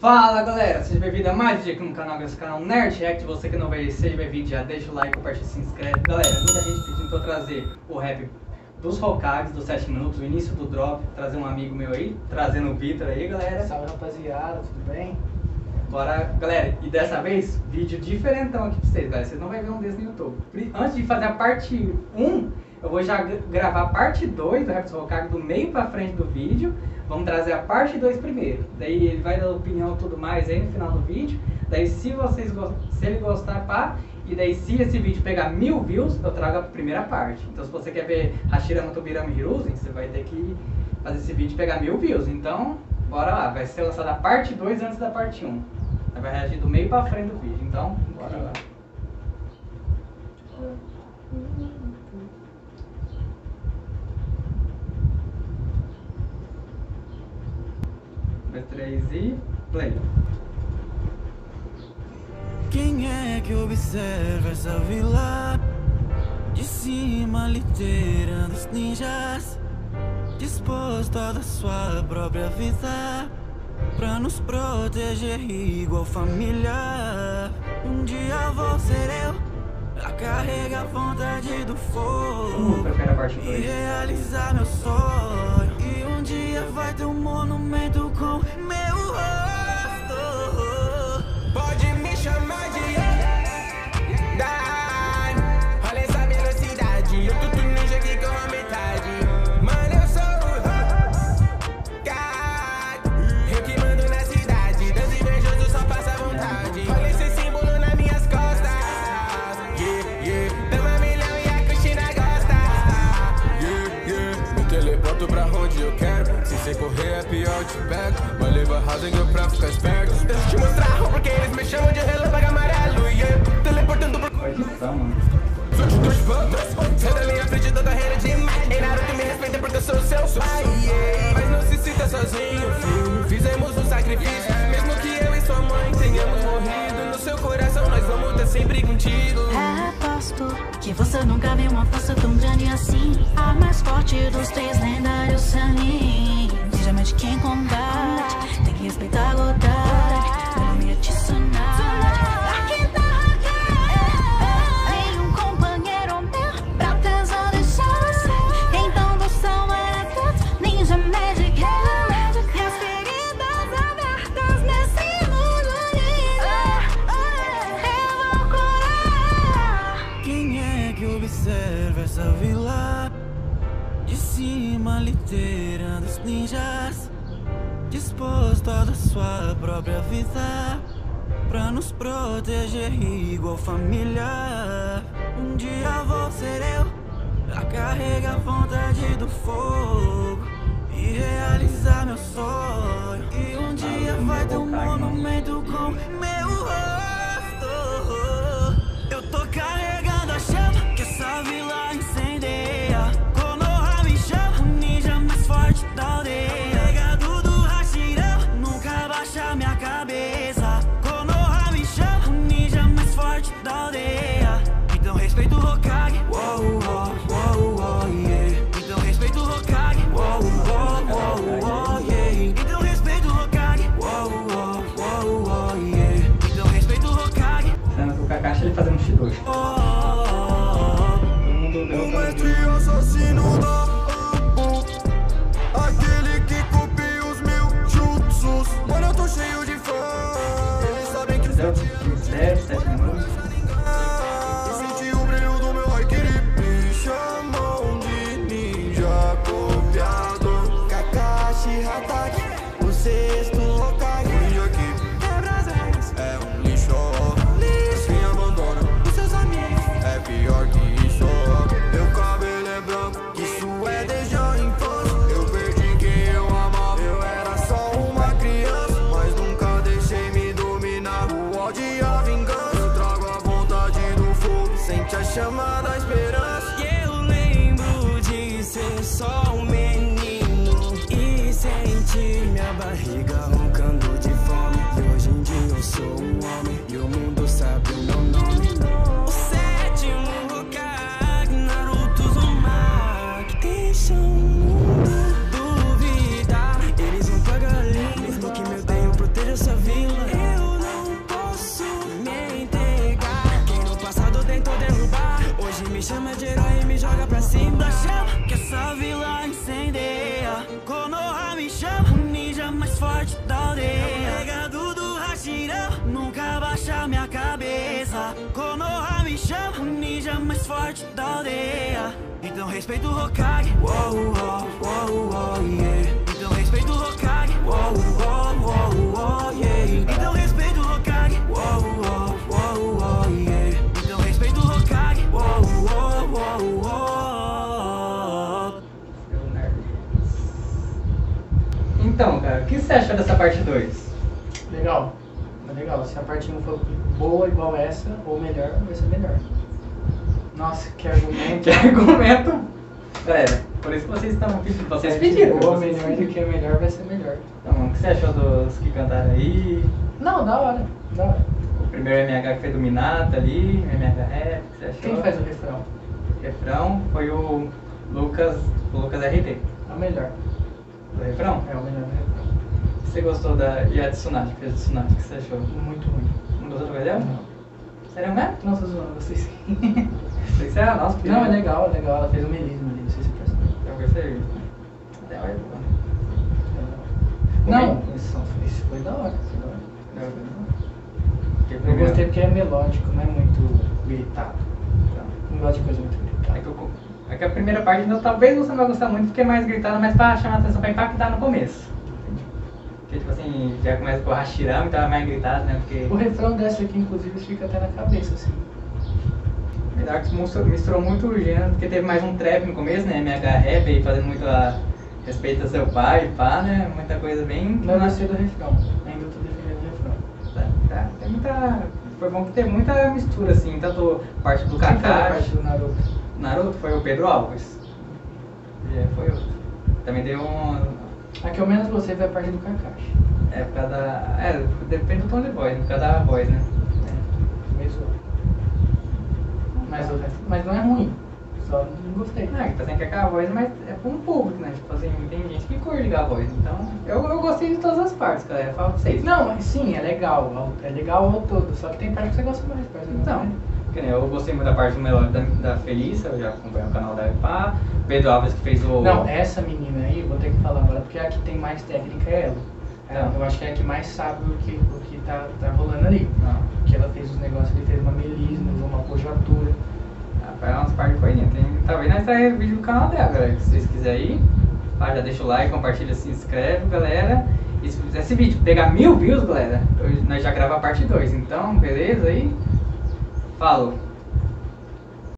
Fala galera, seja bem-vindo a mais um dia aqui no canal, esse canal Nerd React. Você que não veio, seja bem-vindo, já deixa o like, compartilha, se inscreve. Galera, muita gente pedindo pra eu trazer o rap dos Hokages, dos 7 minutos, o início do drop, trazer um amigo meu aí, trazendo o Vitor aí, galera. Salve rapaziada, tudo bem? Bora, galera, e dessa vez, vídeo diferentão aqui pra vocês, galera. Vocês não vão ver um desse no YouTube. Antes de fazer a parte 1, eu vou já gravar a parte 2 do Rap dos Hokage do meio pra frente do vídeo. Vamos trazer a parte 2 primeiro. Daí ele vai dar opinião tudo mais aí no final do vídeo. Daí se vocês se ele gostar, pá. E daí se esse vídeo pegar mil views, eu trago a primeira parte. Então se você quer ver Hashira no Tobirama Hiruzen, você vai ter que fazer esse vídeo pegar mil views. Então, bora lá. Vai ser lançada a parte 2 antes da parte 1. Um. Vai reagir do meio pra frente do vídeo. Então, bora lá. Três e play. Quem é que observa essa vila? De cima liderando os ninjas. Disposto a dar sua própria vida. Pra nos proteger igual família. Um dia vou ser eu A carregar a vontade do fogo. Uh, E realizar meu sonho. E um dia vai ter um monumento quero Se você correr é pior, eu te pego Vai levar Rasengan pra ficar esperto. Deixa eu te mostrar porque eles me chamam de relâmpago amarelo. Yeah, teleportando pro... Edição, mano. Sou de dois panos Sai da minha frente demais Ei, Naruto me respeita porque eu sou seu pai yeah. Mas não se sinta sozinho, filho. Fizemos um sacrifício. Mesmo que eu e sua mãe tenhamos morrido No seu coração nós vamos estar sempre contigo Aposto que você nunca viu uma força tão grande assim. A mais forte dos três lendários Sanin Seja mais de quem combate Tem que respeitar a Disposto a dar sua própria vida Pra nos proteger igual família. Um dia vou ser eu A carregar a vontade do fogo E realizar meu sonho. E um dia vai ter um monumento deu O mestre assassino da Aquele que copia os mil jutsus. Mano, eu tô cheio de fã Eles sabem que eu dominar O ódio e a vingança Eu trago a vontade do fogo. Sente a chama da esperança. E eu lembro de ser só um Me chama de herói e me joga pra cima. Chama que é essa vila incendeia Konoha me chama O ninja mais forte da aldeia. É o legado do Hashirama Nunca baixa minha cabeça. Konoha me chama O ninja mais forte da aldeia. Então respeita o Hokage. Yeah. Então respeita o Hokage. Yeah. Então respeita Então, cara, o que você achou dessa parte 2? Legal. É legal. Se a parte 1 for boa igual essa, ou melhor, vai ser melhor. Nossa, que argumento. Que argumento. Galera, por isso que vocês estão pedindo. Vocês pediram. Boa, vocês melhor do pediram. que melhor vai ser melhor. Então, o que você achou dos que cantaram aí? Não, da hora. Da hora. O primeiro MH que fez do Minato ali, MH Rap, o que você achou? Quem faz o refrão? O refrão foi o Lucas, o Lucas RT. É o melhor. Do refrão? É o melhor refrão. Você gostou da. E a Tsunade, que fez a Tsunade, o que você achou? Muito ruim. Não gostou do dela? Não. Sério mesmo? Não, tô zoando, gostei sim. Você era nosso, Não, é legal, é legal. Ela fez um melismo ali, não sei se você percebeu. Eu gostei. Até vai boa. Não, isso, foi da hora. Foi da hora. Que Eu primeiro- gostei porque é melódico, não é muito gritado. Então, Não gosto de coisa muito É gritada. que, eu- é que a primeira parte ainda talvez você não vai gostar muito porque é mais gritada, mas pra chamar a atenção, pra impactar no começo. Porque tipo assim, já começa com o Hashirama, então é mais gritado, né? Porque O refrão dessa aqui, inclusive, fica até na cabeça, assim. Melhor que misturou, misturou muito o gênero, porque teve mais um trap no começo, né? MH Rap aí fazendo muito a respeito ao seu pai, pá, né? Muita coisa bem. Não gostei do refrão. Ainda tô defendendo o refrão. Tá, tá. Tem muita. Foi bom que teve muita mistura, assim, tanto parte do Kakashi. parte do Naruto? Naruto foi o Pedro Alves. E aí foi outro. Também deu um. A que eu menos gostei foi a parte do Kakashi. É por causa da. É, depende do tom de voz, por causa da voz, né? Meio zoado. Mas, mas não é ruim. Só não gostei. Ah, que tá sem que a voz, mas é pra um público, né? Tipo assim, tem gente que curte a voz. Então, eu, eu gostei de todas as partes, galera. Falo pra vocês. Não, mas sim, é legal. É legal ao todo. Só que tem parte que você gosta mais. Então, nem eu gostei muito da parte do melódico da, da Felícia, eu já acompanho o canal da Epá. Pedro Alves que fez o. Não, essa menina aí, vou ter que falar agora, porque a que tem mais técnica é ela. Ela, Tá. Eu acho que é a que mais sabe o que, o que tá, tá rolando ali. Não. Que ela fez os negócios ali, fez uma melisma, uma pojatura. Ah, Foi umas partes de coisinha. Tem, talvez nós traia vídeo no canal dela, galera. Se vocês quiserem ir, ah, já deixa o like, compartilha, se inscreve, galera. E se esse vídeo pegar mil views, galera, nós já gravamos a parte 2. Então, beleza aí? Falou.